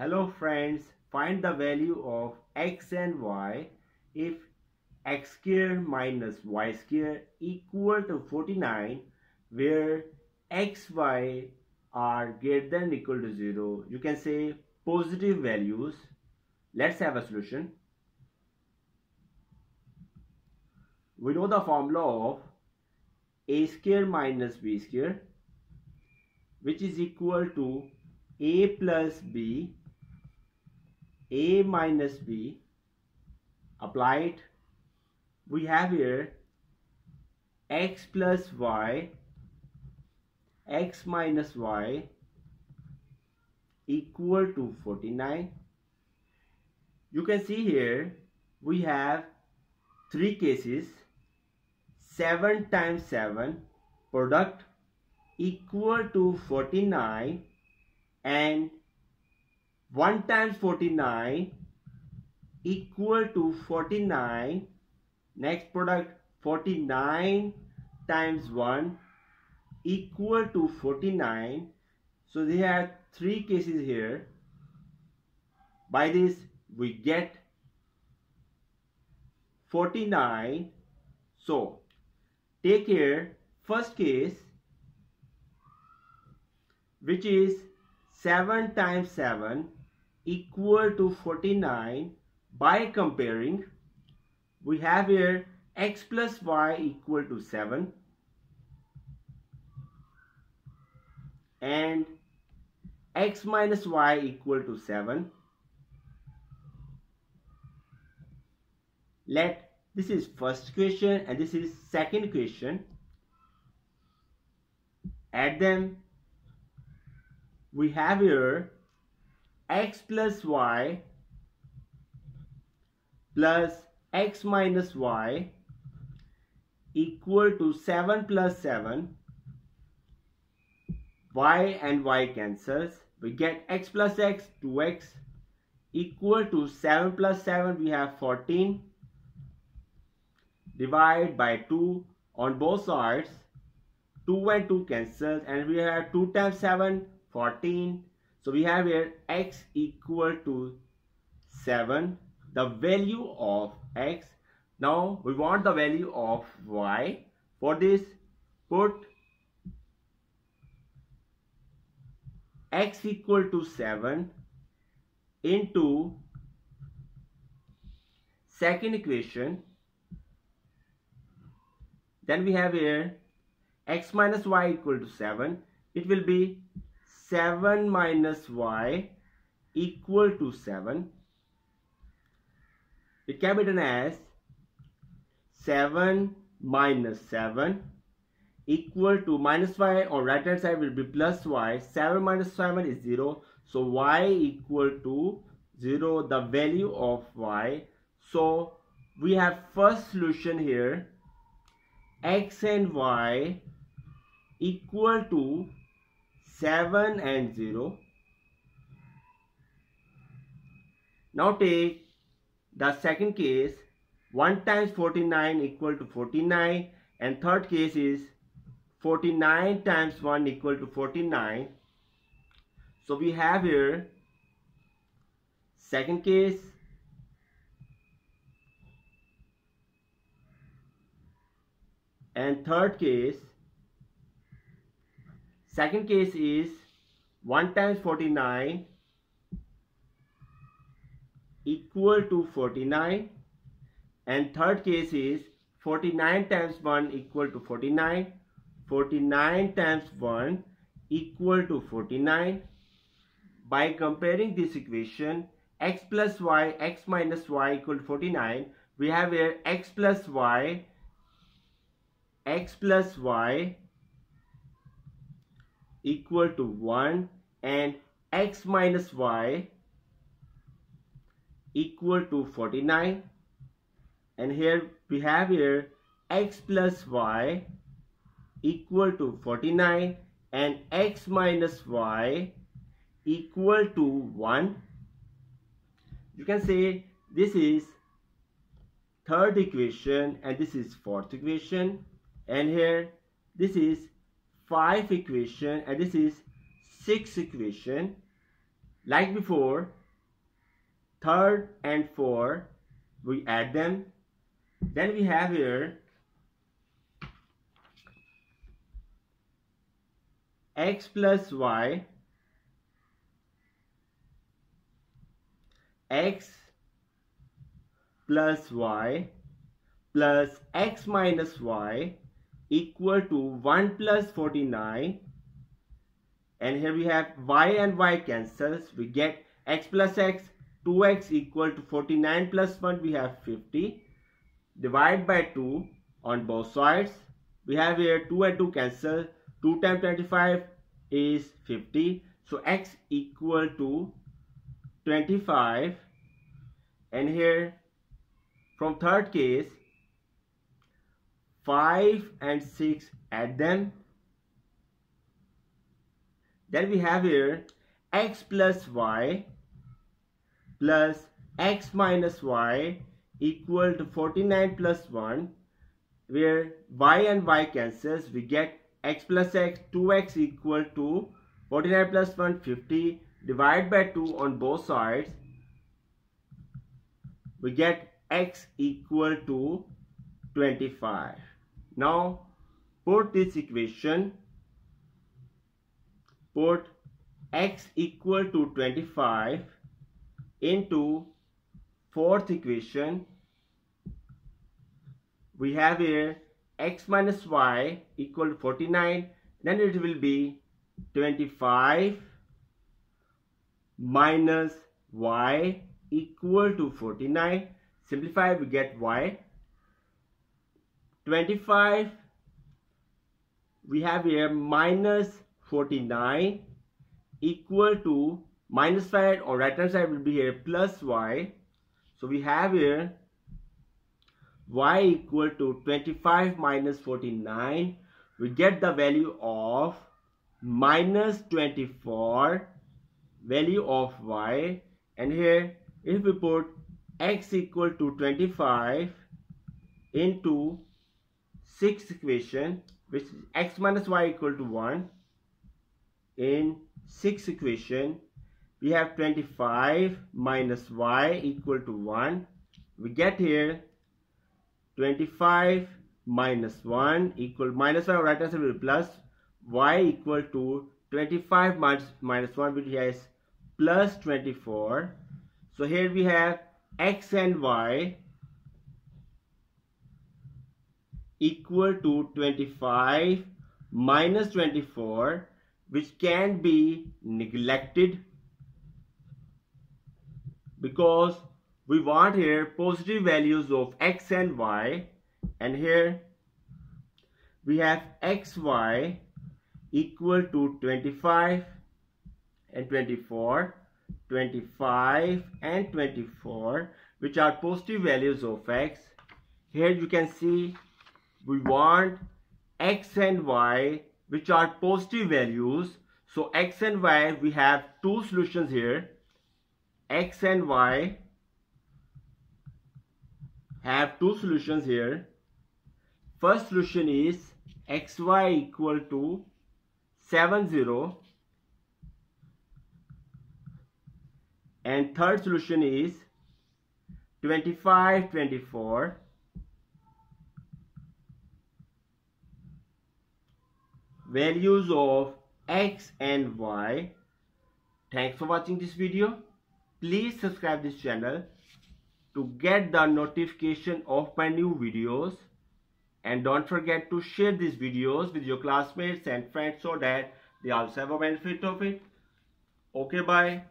Hello friends, find the value of x and y if x square minus y square equal to 49 where x, y are greater than equal to 0. You can say positive values. Let's have a solution. We know the formula of a square minus b square which is equal to a plus b a minus b applied we have here x plus y x minus y equal to 49 you can see here we have three cases 7 times 7 product equal to 49 and 1 times 49 equal to 49 next product 49 times 1 equal to 49 so they have three cases here. By this we get 49 so take here first case which is 7 times 7 equal to 49 by comparing we have here x plus y equal to 7 and x minus y equal to 7 let this is first question and this is second question. Add them. We have here x plus y plus x minus y equal to 7 plus 7 y and y cancels. We get x plus x 2x equal to 7 plus 7 we have 14 divide by 2 on both sides. 2 and 2 cancels and we have 2 times 7 14 so we have here x equal to 7 the value of x. Now we want the value of y. For this put x equal to 7 into second equation. Then we have here x minus y equal to 7 it will be 7 minus y equal to 7 it can be written as 7 minus 7 equal to minus y on right hand side will be plus y. 7 minus 7 is 0 so y equal to 0 the value of y. So we have first solution here. X and y equal to 7 and 0 now take the second case 1 times 49 equal to 49 and third case is 49 times 1 equal to 49 so we have here second case and third case second case is 1 times 49 equal to 49 and third case is 49 times 1 equal to 49 49 times 1 equal to 49 by comparing this equation x plus y x minus y equal to 49 we have here x plus y x plus y equal to 1 and x minus y equal to 49 and here we have here x plus y equal to 49 and x minus y equal to 1 you can say this is third equation and this is fourth equation. And here this is five equation and this is six equation like before third and fourth we add them. Then we have here x plus y x plus y plus x minus y equal to 1 plus 49 and here we have y and y cancels. We get x plus x 2x equal to 49 plus 1 we have 50 divide by 2 on both sides. We have here 2 and 2 cancel. 2 times 25 is 50 so x equal to 25 and here from third case 5 and 6 add them then we have here x plus y plus x minus y equal to 49 plus 1 where y and y cancels we get x plus x 2x equal to 49 plus 1 50 divide by 2 on both sides. We get x equal to 25 now put this equation. Put x equal to 25 into fourth equation. We have here x minus y equal to 49 then it will be 25 minus y equal to 49 simplify we get y 25 we have here minus 49 equal to minus side or right hand side will be here plus y. So we have here y equal to 25 minus 49 we get the value of minus 24 value of y. And here if we put x equal to 25 into sixth equation which is x minus y equal to 1 in sixth equation we have 25 minus y equal to 1 we get here 25 minus 1 equal minus 1 right answer will be plus y equal to 25 minus, minus 1 which has plus 24 so here we have x and y equal to 25 minus 24 which can be neglected. Because we want here positive values of x and y and here we have xy equal to 25 and 24 25 and 24 which are positive values of x. Here you can see we want x and y which are positive values. So x and y we have two solutions here. X and y have two solutions here. First solution is xy equal to 70 and third solution is 25 24 values of x and y. Thanks for watching this video. Please subscribe this channel to get the notification of my new videos. And don't forget to share these videos with your classmates and friends so that they also have a benefit of it. Okay bye